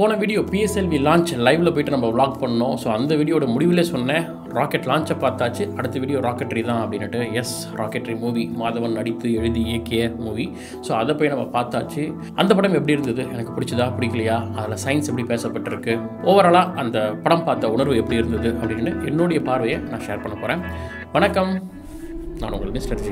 போன video PSLV launch லைவ்ல போயிட்டு நம்ம விளாக் பண்ணோம். ஸோ அந்த வீடியோட முடிவிலே சொன்னேன். ராக்கெட் லான்ச்சை பார்த்தாச்சு. அடுத்த வீடியோ ராக்கெட்ரி தான் அப்படின்னுட்டு. எஸ் ராக்கெட்ரி மூவி மாதவன் நடித்து எழுதி இயக்கிய மூவி ஸோ அதை போய் நம்ம பார்த்தாச்சு. அந்த படம் எப்படி இருந்தது? எனக்கு பிடிச்சதா? பிடிக்கலையா? அதில் சயின்ஸ் எப்படி பேசப்பட்டிருக்கு? ஓவராலாக அந்த படம் பார்த்த உணர்வு எப்படி இருந்தது? அப்படின்னு என்னுடைய பார்வையை நான் ஷேர் பண்ண போகிறேன் வணக்கம். நான் உங்களுக்கு மிஸ்டர்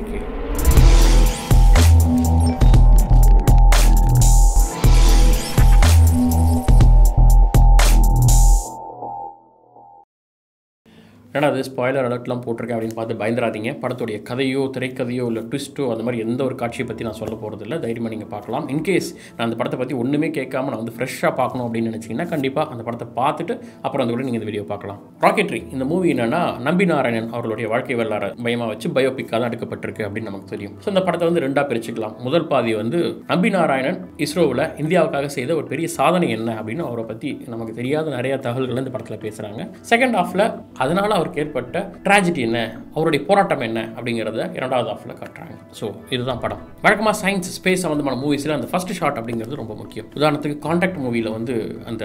என்னடா அது ஸ்பாய்லர் அலர்ட்லாம் போட்டிருக்கேன் அப்படின்னு பார்த்து பயந்துராதீங்க படத்துடைய கதையோ திரைக்கதையோ இல்லை ட்விஸ்ட்டோ அந்த மாதிரி எந்த ஒரு காட்சியை பற்றி நான் சொல்ல போகிறதில்ல தைரியமாக நீங்கள் பார்க்கலாம். இன்கேஸ் நான் அந்த படத்தை பற்றி ஒன்றுமே கேட்காம நான் வந்து ஃப்ரெஷ்ஷாக பார்க்கணும் அப்படின்னு நினச்சிங்கன்னா கண்டிப்பாக அந்த படத்தை பார்த்துட்டு அப்புறம் அந்த கூட நீங்கள் இந்த வீடியோ பார்க்கலாம். ராக்கெட்ரி இந்த மூவி என்னன்னா நம்பி நாராயணன் அவர்களுடைய வாழ்க்கை வரலாறு பயமாக வச்சு பயோபிக்காக தான் எடுக்கப்பட்டிருக்கு அப்படின்னு நமக்கு தெரியும். ஸோ இந்த படத்தை வந்து ரெண்டாக பிரிச்சுக்கலாம். முதல் பாதி வந்து நம்பி நாராயணன் இஸ்ரோவில் இந்தியாவுக்காக செய்த ஒரு பெரிய சாதனை என்ன அப்படின்னு அவரை பற்றி நமக்கு தெரியாத நிறையா தகவல்கள் இந்த படத்தில் பேசுகிறாங்க செகண்ட் ஹாஃபில் அதனால் அவருக்கு ஏற்பட்ட ட்ராஜடி என்ன? அவருடைய போராட்டம் என்ன? அப்படிங்கிறத இரண்டாவது ஆஃபில் காட்டுறாங்க. ஸோ இதுதான் படம். வழக்கமாக சயின்ஸ் ஸ்பேஸ் சம்மந்தமான மூவிஸில் அந்த ஃபர்ஸ்ட் ஷாட் அப்படிங்கிறது ரொம்ப முக்கியம். உதாரணத்துக்கு காண்டாக்ட் மூவியில் வந்து அந்த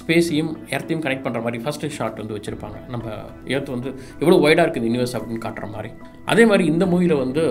ஸ்பேஸையும் எர்த்தையும் கனெக்ட் பண்ணுற மாதிரி ஃபஸ்ட்டு ஷாட் வந்து வச்சுருப்பாங்க. நம்ம எர்த் வந்து எவ்வளோ ஒய்டாக இருக்குது யூனிவர்ஸ் அப்படின்னு காட்டுற மாதிரி. அதே மாதிரி இந்த மூவியில் வந்து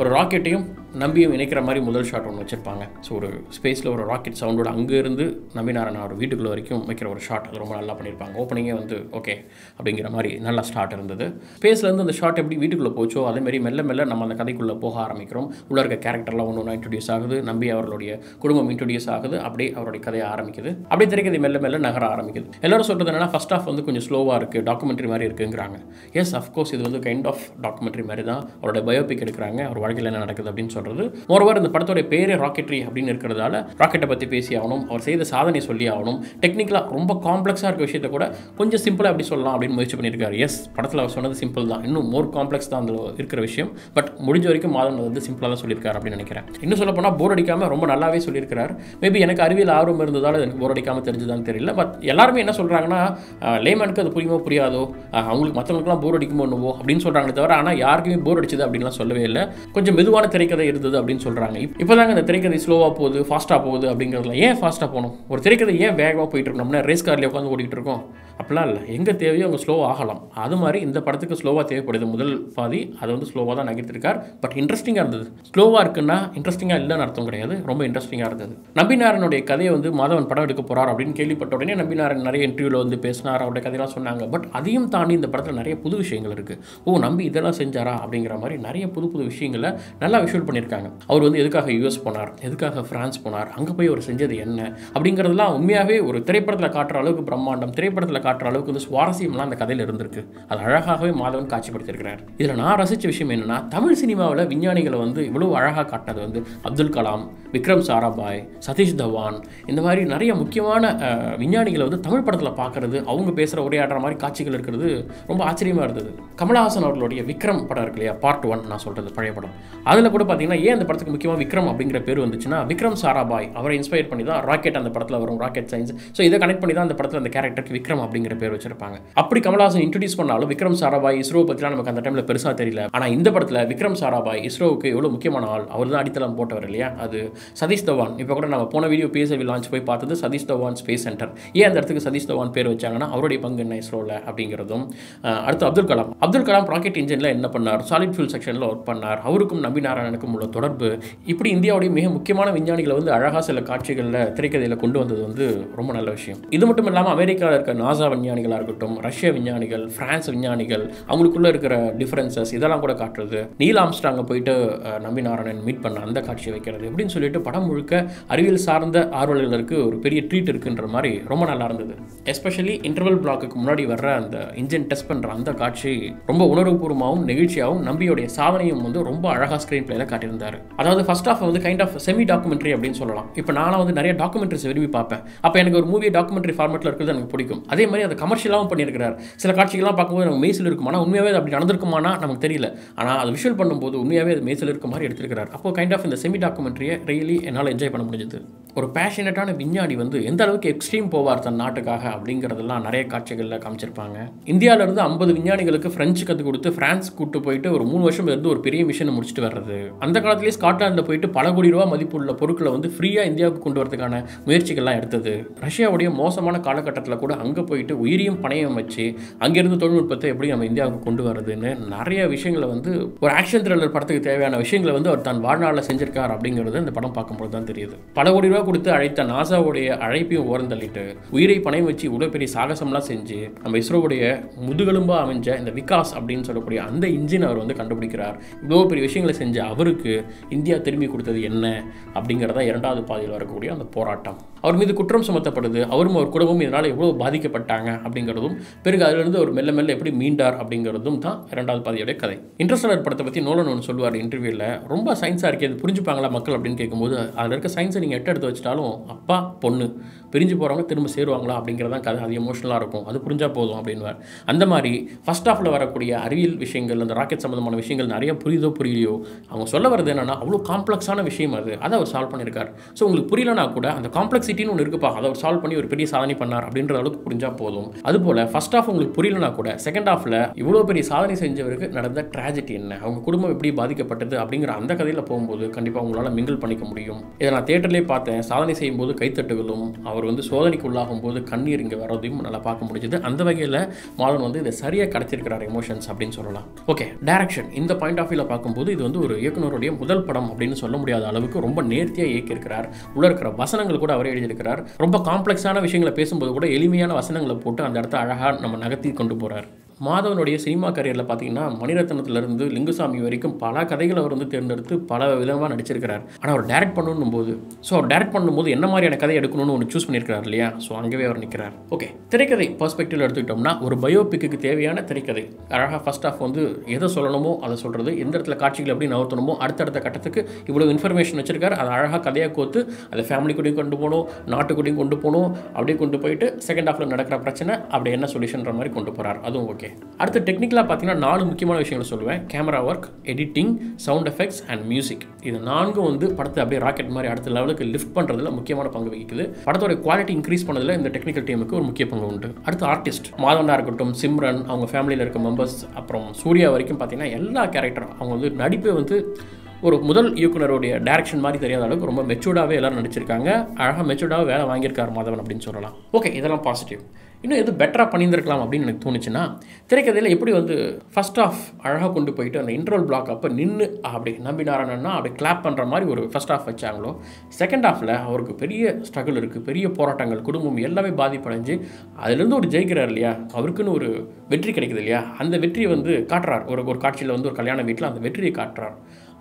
ஒரு ராக்கெட்டையும் நம்பியும் இணைக்கிற மாதிரி முதல் ஷாட் ஒன்று வச்சுருப்பாங்க. ஸோ ஒரு ஸ்பேஸில் ஒரு ராக்கெட் சவுண்டோட அங்கேருந்து நம்பினாரன் அவர் வீட்டுக்குள்ளே வரைக்கும் வைக்கிற ஒரு ஷாட் அது ரொம்ப நல்லா பண்ணியிருப்பாங்க. ஓப்பனிங்கே வந்து ஓகே அப்படிங்கிற மாதிரி நல்ல ஸ்டார்ட் இருந்தது. ஸ்பேஸ்லேருந்து அந்த ஷாட் எப்படி வீட்டுக்குள்ளே போச்சோ அதேமாரி மெல்ல மெல்ல நம்ம அந்த கதைக்குள்ளே போக ஆரம்பிக்கிறோம். உள்ள இருக்க கேரக்டர்லாம் ஒன்று ஒன்றா இன்ட்ரடியூஸ் ஆகுது. நம்பி அவர்களுடைய குடும்பம் இன்ட்ரடியூஸ் ஆகுது. அப்படியே அவருடைய கதையை ஆரம்பிக்குது. அப்படியே திரைக்கதை மெல்ல மெல்ல நகர ஆரம்பிக்குது. எல்லாரும் சொல்கிறது என்னன்னா ஃபர்ஸ்ட் ஆஃப் வந்து கொஞ்சம் ஸ்லோவாக இருக்குது டாக்குமெண்ட்ரி மாதிரி இருக்குங்கிறாங்க. எஸ் அஃப்கோர்ஸ் இது வந்து கைண்ட் ஆஃப் டாக்குமெண்ட்ரி மாதிரி தான். அவரோட பயோபிக் எடுக்கிறாங்க. அவர் வாழ்க்கையில் என்ன நடக்குது அப்படின்னு சொல்கிறது மோரோவர் இந்த படத்தோடைய பேரே ராக்கெட்ரி அப்படின்னு இருக்கிறதால ராக்கெட்டை பற்றி பேசி ஆகணும். அவர் செய்த சாதனை சொல்லி ஆகணும். டெக்னிக்கலாக ரொம்ப காம்ப்ளெக்ஸாக இருக்க விஷயத்தை கூட கொஞ்சம் சிம்பிளாக எப்படி சொல்லலாம் அப்படின்னு முயற்சி பண்ணியிருக்காரு. எஸ் படத்தில் அவர் சொன்னது சிம்பிள் தான். இன்னும் மோர் காம்ப்ளெக்ஸ் தான் அதில் இருக்கிற விஷயம். பட் முடிஞ்ச வரைக்கும் மாதம் வந்து சிம்பிளாக தான் சொல்லியிருக்காரு அப்படின்னு நினைக்கிறேன். இன்னும் சொல்ல போனால் போர் அடிக்காமல் ரொம்ப நல்லாவே சொல்லியிருக்கிறார். மேபி எனக்கு அறிவியல் ஆர்வம் இருந்ததால் எனக்கு போர் அடிக்காமல் தெரிஞ்சதான்னு தெரியல. பட் எல்லாருமே என்ன சொல்கிறாங்கன்னா லேமனுக்கு அது புரியுமோ புரியாதோ? அவங்களுக்கு மற்றவங்களுக்குலாம் போர் அடிக்குமோ என்னவோ? அப்படின்னு சொல்கிறாங்களே தவிர ஆனால் யாருக்குமே போர் அடிச்சது அப்படின்லாம் சொல்லவே இல்லை. கொஞ்சம் மெதுவான திரைக்கதை இருந்தது அப்படின்னு சொல்கிறாங்க இப்போ தாங்க இந்த திரைக்கதை ஸ்லோவாக போகுது ஃபாஸ்ட்டாக போகுது அப்படிங்கிறதுல ஏன் ஃபாஸ்ட்டாக போகணும்? ஒரு திரைக்கதை ஏன் வேகமாக போயிட்டு இருக்கோம் ரேஸ் கார்லேயே உட்காந்து ஓடிட்டு இருக்கோம்? அப்படிலாம் இல்லை. எங்கே தேவையோ அங்கே ஸ்லோ ஆகலாம். அது மாதிரி இந்த படத்துக்கு ஸ்லோவாக தேவைப்படுது. முதல் பாதி அதை வந்து ஸ்லோவாக தான் நகர்த்திருக்கார். பட் இன்ட்ரெஸ்டிங்காக இருந்தது. ஸ்லோவாக இருக்குன்னா இன்ட்ரெஸ்டிங்காக இல்லைன்னு அர்த்தம் கிடையாது. ரொம்ப இன்ட்ரெஸ்டிங்காக இருந்தது. நம்பினாரனுடைய கதையை வந்து மாதவன் படம் எடுக்க போகிறார் அப்படின்னு கேள்விப்பட்ட உடனே நம்பினாரன் நிறைய இன்டர்வியூவில் வந்து பேசினார்? அவருடைய கதையெல்லாம் சொன்னாங்க. பட் அதையும் தாண்டி இந்த படத்தில் நிறைய புது விஷயங்கள் இருக்குது ஓ நம்பி இதெல்லாம் செஞ்சாரா? அப்படிங்கிற மாதிரி நிறைய புது புது விஷயங்களை நல்லா விஷுவல் பண்ணியிருக்காங்க. அவர் வந்து எதுக்காக யூஎஸ் போனார்? எதுக்காக ஃப்ரான்ஸ் போனார்? அங்கே போய் அவர் செஞ்சது என்ன? அப்படிங்கிறதுலாம் உண்மையாகவே ஒரு திரைப்படத்தில் காட்டுற அளவுக்கு பிரம்மாண்டம். திரைப்படத்தில் காட்டுற அளவுக்கு வந்து சுவாரஸ்யம்லாம் அந்த கதையில் இருந்திருக்கு. அது அழகாகவே மாதவன் காட்சிப்படுத்தியிருக்கிறார். இதில் நான் ரசித்த விஷயம் என்னென்னா தமிழ் சினிமாவில் விஞ்ஞானிகளை வந்து இவ்வளோ அழகாக காட்டினது வந்து அப்துல் கலாம் விக்ரம் சாராபாய் சதீஷ் தவான் இந்த மாதிரி நிறைய முக்கியமான விஞ்ஞானிகளை வந்து தமிழ் படத்தில் பார்க்கறது அவங்க பேசுகிற உரையாடுற மாதிரி காட்சிகள் இருக்கிறது ரொம்ப ஆச்சரியமாக இருந்தது. கமலஹாசன் அவர்களுடைய விக்ரம் படம் இருக்கு இல்லையா? பார்ட் ஒன் நான் சொல்கிறது பழைய படம். அதில் கூட பார்த்தீங்கன்னா ஏன் அந்த படத்துக்கு முக்கியமாக விக்ரம் அப்படிங்கிற பேர் வந்துச்சுன்னா விக்ரம் சாராபாய் அவரை இன்ஸ்பயர் பண்ணி தான் ராக்கெட் அந்த படத்தில் வரும் ராக்கெட் சயின்ஸ் ஸோ இதை கனெக்ட் பண்ணி தான் அந்த படத்தில் அந்த கேரக்டருக்கு விக்ரம் அப்படிங்கிற பேர் வச்சிருப்பாங்க. அப்படி கமல்ஹாசன் இன்ட்ரடியூஸ் பண்ணாலும் விக்ரம் சாராபாய் இஸ்ரோ பற்றிலாம் நமக்கு அந்த டைமில் பெருசாக தெரியல. ஆனால் இந்த படத்தில் விக்ரம் சாராபாய் இஸ்ரோவுக்கு எவ்வளோ முக்கியமான ஆள்? அவர் தான் அடித்தளம் போட்டவர் இல்லையா? அது சதீஷ் தவான். இப்போ கூட நம்ம போன வீடியோ பிஎஸ்ஐவி லான்ச் போய் பார்த்தது சதீஷ் தவான் ஸ்பேஸ் சென்டர் ஏன் அந்த இடத்துக்கு சதீஷ் தவான் பேர் வச்சாங்கன்னா அவருடைய பங்கு என்ன இஸ்ரோவில் அப்படிங்கிறதும். அடுத்து அப்துல் கலாம். அப்துல் கலாம் ராக்கெட் இன்ஜினில் என்ன பண்ணார்? சாலிட் ஃபியூல் செக்ஷனில் ஒர்க் பண்ணார். அவருக்கும் நம்பி நாராயணனுக்கும் உள்ள தொடர்பு. இப்படி இந்தியாவுடைய மிக முக்கியமான விஞ்ஞானிகளை வந்து அழகாக சில காட்சிகளில் திரைக்கதையில் கொண்டு வந்தது வந்து ரொம்ப நல்ல விஷயம். இது மட்டும் இல்லாமல் அமெரிக்காவில் இருக்க நாசா விஞ்ஞானிகளாக இருக்கட்டும் ரஷ்ய விஞ்ஞானிகள் பிரான்ஸ் விஞ்ஞானிகள் அவங்களுக்குள்ள இருக்கிற டிஃப்ரென்சஸ் இதெல்லாம் கூட காட்டுறது. நீல் ஆம்ஸ்டாங்க போயிட்டு நம்பி நாராயணன் மீட் பண்ண அந்த காட்சியை வைக்கிறது. இப்படின்னு சொல்லிட்டு படம் முழுக்க அறிவியல் சார்ந்த ஆர்வலர்களுக்கு ஒரு பெரிய ட்ரீட் இருக்குன்ற மாதிரி ரொம்ப நல்லா இருந்தது. எஸ்பெஷலி இன்டர்வல் பிளாக்குக்கு முன்னாடி வர்ற அந்த இன்ஜின் டெஸ்ட் பண்ணுற அந்த காட்சி ரொம்ப உணர்வுபூர்வமாகவும் நெகிழ்ச்சியாகவும் நம்பியோடைய சாதனையும் வந்து ரொம்ப அழகாக ஸ்க்ரீன் பிளேல காட்டியிருந்தார். அதாவது ஃபர்ஸ்ட் ஆஃப் வந்து கைண்ட் ஆஃப் செமி டாக்குமெண்ட்ரி அப்படின்னு சொல்லலாம். இப்போ நானும் வந்து நிறைய டாக்குமெண்ட்ரிஸ் விரும்பி பார்ப்பேன். அப்போ எனக்கு ஒரு மூவி டாக்குமெண்ட்ரி ஃபார்மெட்டில் இருக்கிறது எனக்கு பிடிக்கும். அதே மாதிரி அதை கமர்ஷியலாகவும் பண்ணியிருக்கிறார். சில காட்சிகள்லாம் பார்க்கும்போது நம்ம மெய்சில் இருக்கும் ஆனால் உண்மையாகவே அது அப்படி நடந்திருக்குமானா நமக்கு தெரியல. ஆனால் அது விஷுவல் பண்ணும்போது உண்மையாகவே அது மெய்சில் இருக்க மாதிரி எடுத்திருக்கிறார். அப்போ கைண்ட் ஆஃப் இந்த செமி டாக்குமெண்ட்ரியை ரியலி என்னால் என்ஜாய் பண்ண முடிஞ்சது. ஒரு பேஷனட்டான விஞ்ஞானி வந்து எந்த அளவுக்கு எக்ஸ்ட்ரீம் போவார் தன் நாட்டுக்காக அப்படிங்கிறதெல்லாம் நிறைய காட்சிகளில் காமிச்சிருப்பாங்க. இந்தியாவிலேருந்து ஐம்பது விஞ்ஞானிகளுக்கு ஃப்ரெஞ்சு கற்றுக் கொடுத்து ஃப்ரான்ஸ் கூட்டு போயிட்டு ஒரு மூணு வருஷம் இருந்து ஒரு பெரிய மிஷனை முடிச்சுட்டு வர்றது. அந்த காலத்திலேயே ஸ்காட்லாண்டில் போயிட்டு பல கோடி ரூபா மதிப்புள்ள பொருட்களை வந்து ஃப்ரீயாக இந்தியாவுக்கு கொண்டு வரதுக்கான முயற்சிகள்லாம் எடுத்தது. ரஷ்யாவுடைய மோசமான காலகட்டத்தில் கூட அங்கே போயிட்டு உயிரியும் பணையம் வச்சு அங்கேருந்து தொழில்நுட்பத்தை எப்படி நம்ம இந்தியாவுக்கு கொண்டு வரதுன்னு நிறைய விஷயங்களை வந்து ஒரு ஆக்ஷன் த்ரில்லர் படத்துக்கு தேவையான விஷயங்களை வந்து அவர் தன் வாழ்நாளில் செஞ்சிருக்கார் அப்படிங்கிறது இந்த படம் பார்க்கும்போது தான் தெரியுது. பல கோடி ரூபா கொடுத்து அழைத்த நாசாவுடைய அழைப்பையும் ஓரம் தள்ளிட்டு உயிரை பணையம் வச்சு இவ்வளோ பெரிய சாகசம்லாம் செஞ்சு நம்ம இஸ்ரோவுடைய முதுகெலும்பாக அமைஞ்ச இந்த விகாஸ் அப்படின்னு சொல்லக்கூடிய அந்த இன்ஜின் அவர் வந்து கண்டுபிடிக்கிறார். இவ்வளோ பெரிய விஷயங்களை செஞ்ச அவருக்கு இந்தியா திரும்பி கொடுத்தது என்ன? அப்படிங்கிறதா இரண்டாவது பாதையில் வரக்கூடிய அந்த போராட்டம். அவர் மீது குற்றம் சுமத்தப்படுது. அவரும் அவர் குடும்பமும் இதனால் எவ்வளோ பாதிக்கப்பட்டாங்க அப்படிங்கிறதும் பிறகு அதிலிருந்து அவர் மெல்ல மெல்ல எப்படி மீண்டார் அப்படிங்கிறதும் தான் இரண்டாவது பாதையோட கதை. இன்ட்ரெஸ்டலர் படத்தை பற்றி நோலன் ஒன்று சொல்லுவார் இன்டர்வியூவில் ரொம்ப சயின்ஸாக இருக்கே அது புரிஞ்சுப்பாங்களா மக்கள் அப்படின்னு கேட்கும்போது அதில் இருக்க சயின்ஸை நீங்கள் எட்ட எடுத்து வச்சிட்டாலும் அப்பா பொண்ணு. பிரிஞ்சு போகிறவங்க திரும்ப சேருவாங்களா அப்படிங்கிறதான் கதை. அது எமோஷனலாக இருக்கும். அது புரிஞ்சால் போதும் அப்படின்வார் அந்த மாதிரி ஃபஸ்ட் ஆஃபில் வரக்கூடிய அறிவியல் விஷயங்கள் அந்த ராக்கெட் சம்மந்தமான விஷயங்கள் நிறைய புரியுதோ புரியலையோ அவங்க சொல்ல வர்றது என்னென்னா அவ்வளோ காம்ப்ளெக்ஸான விஷயம் அது. அதை அவர் சால்வ் பண்ணியிருக்கார் ஸோ உங்களுக்கு புரியலனா கூட அந்த காம்ப்ளெக்சிட்டின்னு ஒன்று இருக்குப்பா. அதை அவர் சால்வ் பண்ணி ஒரு பெரிய சாதனை பண்ணார் அப்படின்ற அளவுக்கு புரிஞ்சால் போதும். அதுபோல் ஃபர்ஸ்ட் ஆஃப் உங்களுக்கு புரியலனா கூட செகண்ட் ஆஃபில் இவ்வளோ பெரிய சாதனை செஞ்சவருக்கு நடந்த ட்ராஜடி என்ன? அவங்க குடும்பம் எப்படி பாதிக்கப்பட்டது அப்படிங்கிற அந்த கதையில் போகும்போது கண்டிப்பாக உங்களால் மிங்கிள் பண்ணிக்க முடியும். இதை நான் தேட்டர்லேயே பார்த்தேன். சாதனை செய்யும்போது கைத்தட்டுகளும் அவர் அவர் வந்து சோதனைக்கு உள்ளாகும் போது கண்ணீர் இங்கே வரதையும் நல்லா பார்க்க முடிஞ்சது. அந்த வகையில் மாதன் வந்து இதை சரியாக கிடைச்சிருக்கிறார் எமோஷன்ஸ் அப்படின்னு சொல்லலாம். ஓகே டேரக்ஷன் இந்த பாயிண்ட் ஆஃப் வியூவில் பார்க்கும்போது இது வந்து ஒரு இயக்குனருடைய முதல் படம் அப்படின்னு சொல்ல முடியாத அளவுக்கு ரொம்ப நேர்த்தியாக இயக்கியிருக்கிறார். உள்ள இருக்கிற வசனங்கள் கூட அவரே எழுதியிருக்கிறார். ரொம்ப காம்ப்ளெக்ஸான விஷயங்களை பேசும்போது கூட எளிமையான வசனங்களை போட்டு அந்த இடத்த அழகாக நம்ம நகர்த்தி கொண்டு போகிறார் மாதவனுடைய சினிமா கரியரில் பார்த்தீங்கன்னா மணிரத்னத்திலிருந்து லிங்குசாமி வரைக்கும் பல கதைகளை அவர் வந்து தேர்ந்தெடுத்து பல விதமாக நடிச்சிருக்கிறார். ஆனால் அவர் டைரக்ட் பண்ணணும் போது ஸோ அவர் டைரக்ட் பண்ணும்போது என்ன மாதிரியான கதை எடுக்கணும்னு ஒன்று சூஸ் பண்ணியிருக்கிறார் இல்லையா? ஸோ அங்கேயே அவர் நிற்கிறார் ஓகே திரைக்கதை பர்ஸ்பெக்டிவ் எடுத்துக்கிட்டோம்னா ஒரு பயோபிக்கு தேவையான திரைக்கதை. அழகாக ஃபர்ஸ்ட் ஆஃப் வந்து எதை சொல்லணுமோ அதை சொல்கிறது எந்த இடத்துல காட்சிகள் எப்படி நகர்த்தணுமோ அடுத்தடுத்த கட்டத்துக்கு இவ்வளோ இன்ஃபர்மேஷன் வச்சிருக்காரு. அதை அழகாக கதையாக கோத்து அதை ஃபேமிலி கூடயும் கொண்டு போகணும் நாட்டுக்கூடையும் கொண்டு போகணும் அப்படியே கொண்டு போயிட்டு செகண்ட் ஆஃபில் நடக்கிற பிரச்சனை அப்படி என்ன சொல்யூஷன்ற மாதிரி கொண்டு போகிறார் அதுவும் ஓகே அடுத்து டெக்னிக்கலாக பார்த்தீங்கன்னா நாலு முக்கியமான விஷயங்களை சொல்லுவேன். Camera work editing sound effects and music இது நான்கும் வந்து படத்தை அப்படியே ராக்கெட் மாதிரி அடுத்த லெவலுக்கு லிஃப்ட் பண்ணுறதுல முக்கியமான பங்கு வகிக்குது. படத்தோட குவாலிட்டி இன்க்ரீஸ் பண்ணதில் இந்த டெக்னிக்கல் டீமுக்கு ஒரு முக்கிய பங்கு உண்டு. அடுத்து ஆர்டிஸ்ட் மாதவனா இருக்கட்டும் சிம்ரன் அவங்க ஃபேமிலியில் இருக்க மெம்பர்ஸ் அப்புறம் சூர்யா வரைக்கும் பார்த்தீங்கன்னா எல்லா கேரக்டரும் அவங்க வந்து நடிப்பை வந்து ஒரு முதல் இயக்குனருடைய டேரக்ஷன் மாதிரி தெரியாத அளவுக்கு ரொம்ப மெச்சூர்டாகவே எல்லாரும் நடிச்சிருக்காங்க. அழகாக மெச்சூர்டாக வேலை வாங்கியிருக்காரு மாதவன் அப்படின்னு சொல்லலாம். ஓகே இதெல்லாம் பாசிட்டிவ் இன்னும் எது பெட்டராக பண்ணியிருந்திருக்கலாம் அப்படின்னு எனக்கு தோணுச்சுன்னா திரைக்கதையில் எப்படி வந்து ஃபர்ஸ்ட் ஆஃப் அழகாக கொண்டு போயிட்டு அந்த இன்ட்ரோல் பிளாக் அப்போ நின்று அப்படி நம்பி அப்படி கிளாப் பண்ணுற மாதிரி ஒரு ஃபர்ஸ்ட் ஆஃப் வச்சாங்களோ செகண்ட் ஆஃபில் அவருக்கு பெரிய ஸ்ட்ரகிள் இருக்குது பெரிய போராட்டங்கள் குடும்பம் எல்லாமே பாதிப்படைஞ்சு அதுலேருந்து ஒரு ஜெயிக்கிறார் இல்லையா? அவருக்குன்னு ஒரு வெற்றி கிடைக்குது இல்லையா? அந்த வெற்றியை வந்து காட்டுறார். ஒரு ஒரு காட்சியில் வந்து ஒரு கல்யாண வீட்டில் அந்த வெற்றியை காட்டுறார்.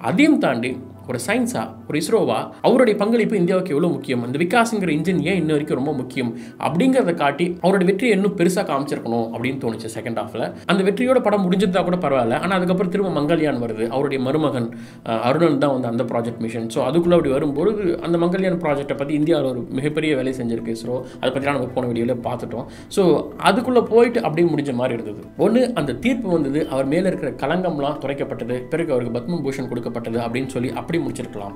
அதையும் தாண்டி ஒரு சயின்ஸா ஒரு இஸ்ரோவா அவருடைய பங்களிப்பு இந்தியாவுக்கு எவ்வளோ முக்கியம்? அந்த விகாஸ்ங்கிற இன்ஜின் ஏன் இன்ன வரைக்கும் ரொம்ப முக்கியம்? அப்படிங்கிறத காட்டி அவரோட வெற்றியை இன்னும் பெருசாக காமிச்சிருக்கணும் அப்படின்னு தோணுச்சு செகண்ட் ஹாஃபில் அந்த வெற்றியோட படம் முடிஞ்சிருந்தா கூட பரவாயில்ல. ஆனால் அதுக்கப்புறம் திரும்ப மங்கல்யான் வருது. அவருடைய மருமகன் அருணன் தான் வந்து அந்த ப்ராஜெக்ட் மிஷன் ஸோ அதுக்குள்ளே அப்படி வரும்போது அந்த மங்கல்யான் ப்ராஜெக்ட்டை பற்றி இந்தியாவில் ஒரு மிகப்பெரிய வேலை செஞ்சிருக்கு இஸ்ரோ அதை பற்றிலாம் நம்ம போன வீடியோவில் பார்த்துட்டோம். ஸோ அதுக்குள்ளே போயிட்டு அப்படியே முடிஞ்ச மாதிரி இருந்தது. ஒன்று அந்த தீர்ப்பு வந்தது அவர் மேலே இருக்கிற களங்கம்லாம் துறைக்கப்பட்டது பிறகு அவருக்கு பத்ம பூஷன் கொடுக்கப்பட்டது அப்படின்னு சொல்லி அப்படி முடிச்சிருக்கலாம்.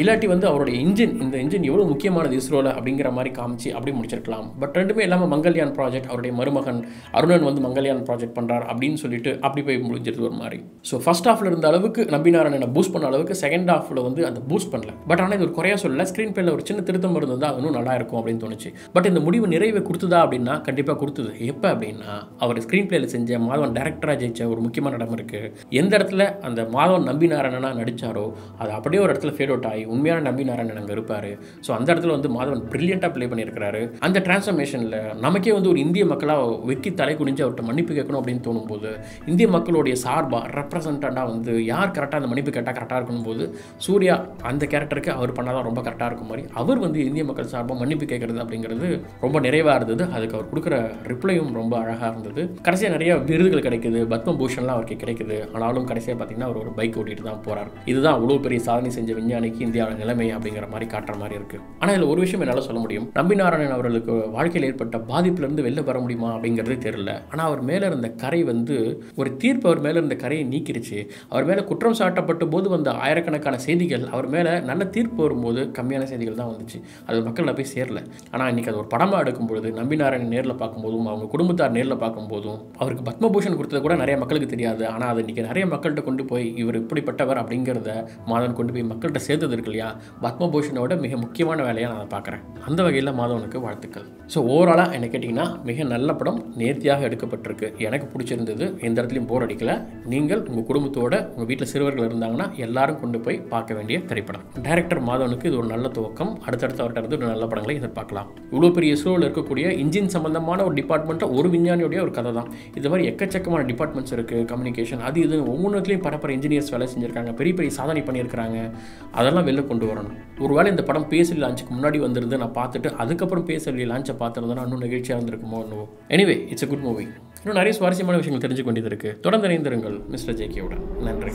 இல்லாட்டி வந்து அவருடைய இன்ஜின் இந்த இன்ஜின் எவ்வளோ முக்கியமானது இஸ்ரோவில் அப்படிங்கிற மாதிரி காமிச்சு அப்படி முடிச்சிருக்கலாம். பட் ரெண்டுமே இல்லாமல் மங்கல்யான் ப்ராஜெக்ட் அவருடைய மருமகன் அருணன் வந்து மங்கல்யான் ப்ராஜெக்ட் பண்ணுறார் அப்படின்னு சொல்லிட்டு அப்படி போய் முடிஞ்சிருது ஒரு மாதிரி. ஸோ ஃபர்ஸ்ட் ஹாஃபில் இருந்த அளவுக்கு நம்பினாரனை பூஸ்ட் பண்ண அளவுக்கு செகண்ட் ஹாஃபில் வந்து அந்த பூஸ்ட் பண்ணல. பட் ஆனால் இது ஒரு குறையா சொல்லல. ஸ்க்ரீன் பேரில் ஒரு சின்ன திருத்தம் இருந்தால் அது இன்னும் நல்லா இருக்கும் அப்படின்னு தோணுச்சு. பட் இந்த முடிவு நிறைவை கொடுத்ததா அப்படின்னா கண்டிப்பாக கொடுத்தது. எப்போ அப்படின்னா அவர் ஸ்க்ரீன் பிளேயில் செஞ்ச மாதவன் டேரக்டராக ஜெயிச்ச ஒரு முக்கியமான இடம் இருக்கு. எந்த இடத்துல அந்த மாதவன் நம்பி நாராயணனா நடிச்சாரோ அது அப்படியே ஒரு இடத்துல ஃபேட் அவுட் ஆகி உண்மையான நம்பி நாராயணன் அங்கே இருப்பார். ஸோ அந்த இடத்துல வந்து மாதவன் பிரில்லியண்ட்டாக ப்ளே பண்ணியிருக்கிறாரு. அந்த டிரான்ஸ்ஃபர்மேஷனில் நமக்கே வந்து ஒரு இந்திய மக்களாக வெக்கி தலை குனிஞ்சு அவர்கிட்ட மன்னிப்பு கேட்கணும் அப்படின்னு தோணும்போது இந்திய மக்களுடைய சார்பாக ரெப்ரசன்டாக வந்து யார் கரெக்டாக அந்த மன்னிப்பு கேட்டால் கரெக்டாக இருக்கணும் போது சூர்யா அந்த கேரக்டருக்கு அவர் பண்ணாதான் ரொம்ப கரெக்டாக இருக்கும் மாதிரி அவர் வந்து இந்திய மக்கள் சார்பாக மன்னிப்பு கேட்கறது அப்படிங்கிறது ரொம்ப நிறைவாக இருந்தது. அதுக்கு அவர் கொடுக்குற ரிப்ளையும் ரொம்ப அழகாக இருந்தது. கடைசியாக நிறைய விருதுகள் கிடைக்குது. பத்மபூஷன்லாம் அவருக்கு கிடைக்குது. ஆனாலும் கடைசியாக பார்த்தீங்கன்னா அவர் ஒரு பைக் ஓட்டிகிட்டு தான் போகிறார் இதுதான் அவ்வளோ பெரிய சாதனை செஞ்ச விஞ்ஞானிக்கு இந்தியாவோட நிலைமை அப்படிங்கிற மாதிரி காட்டுற மாதிரி இருக்குது ஆனால் இதில் ஒரு விஷயம் என்னால் சொல்ல முடியும். நம்பிநாராயணன் அவர்களுக்கு வாழ்க்கையில் ஏற்பட்ட பாதிப்புலேருந்து வெளில வர முடியுமா அப்படிங்கிறது தெரியல. ஆனால் அவர் மேலே இருந்த கரை வந்து ஒரு தீர்ப்பு அவர் மேலே இருந்த கரையை நீக்கிருச்சு. அவர் மேலே குற்றம் சாட்டப்பட்ட போது வந்த ஆயிரக்கணக்கான செய்திகள் அவர் மேலே நல்ல தீர்ப்பு வரும்போது கம்மியான செய்திகள் தான் வந்துச்சு. அது மக்கள்கிட்ட போய் சேரல. ஆனால் இன்றைக்கி அது ஒரு படமாக எடுக்கும்பொழுது நம்பிநாராயணன் நேரில் பார்க்கும்போதும் அவங்க குடும்பத்தார் நேரில் பார்க்கும்போதும் அவருக்கு பத்மபூஷன் கொடுத்தது கூட நிறைய மக்களுக்கு தெரியாது. ஆனால் அது இன்றைக்கி நிறைய மக்கள்கிட்ட கொண்டு போய் இவர் இப்படிப்பட்டவர் அப்படிங்கிறத மாதவன் கொண்டு போய் மக்கள்கிட்ட சேர்த்தது இருக்கு இல்லையா? பத்மபூஷனோட மிக முக்கியமான வேலையாக நான் பார்க்குறேன். அந்த வகையில் மாதவனுக்கு வாழ்த்துக்கள். ஸோ ஓவராலாக என்ன கேட்டிங்கன்னா மிக நல்ல படம் நேர்த்தியாக எடுக்கப்பட்டிருக்கு. எனக்கு பிடிச்சிருந்தது எந்த இடத்துலையும் போர் அடிக்கலை. நீங்கள் உங்கள் குடும்பத்தோட உங்கள் வீட்டில் சிறுவர்கள் இருந்தாங்கன்னா எல்லாரும் கொண்டு போய் பார்க்க வேண்டிய திரைப்படம். டைரக்டர் மாதவனுக்கு இது ஒரு நல்ல துவக்கம். அடுத்தடுத்த அவர்கிட்ட இருந்து ஒரு நல்ல படங்களை எதிர்பார்க்கலாம். இவ்வளோ பெரிய சூழல் இருக்கக்கூடிய இன்ஜின் சம்பந்தமான ஒரு டிபார்ட்மெண்ட்டை ஒரு விஞ்ஞானியுடைய ஒரு கதை தான் இது மாதிரி எக்கச்சக்கமான டிபார்ட்மெண்ட்ஸ் இருக்குது கம்யூனிகேஷன் அது இது ஒவ்வொன்றுலையும் பரப்பர இன்ஜினியர்ஸ் வேலை செஞ்சுருக்காங்க. பெரிய பெரிய சாதனை பண்ணியிருக்கிறாங்க. அதெல்லாம் வெளில கொண்டு வரணும். ஒருவேளை இந்த படம் பேசலி லான்ச்சுக்கு முன்னாடி வந்திருந்து நான் பார்த்துட்டு அதுக்கப்புறம் பேசலி லான்ச்சை பார்த்துருந்தா இன்னும் நிகழ்ச்சியாக இருந்திருக்குமோ என்னவோ. Anyway it's a good movie இன்னும் நிறைய சுவாரஸ்யமான விஷயங்கள் தெரிஞ்சு கொண்டிருக்கு இருக்குது தொடர்ந்து இணைந்திருங்கள் மிஸ்டர் ஜேகேவுடன் நன்றி.